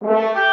Música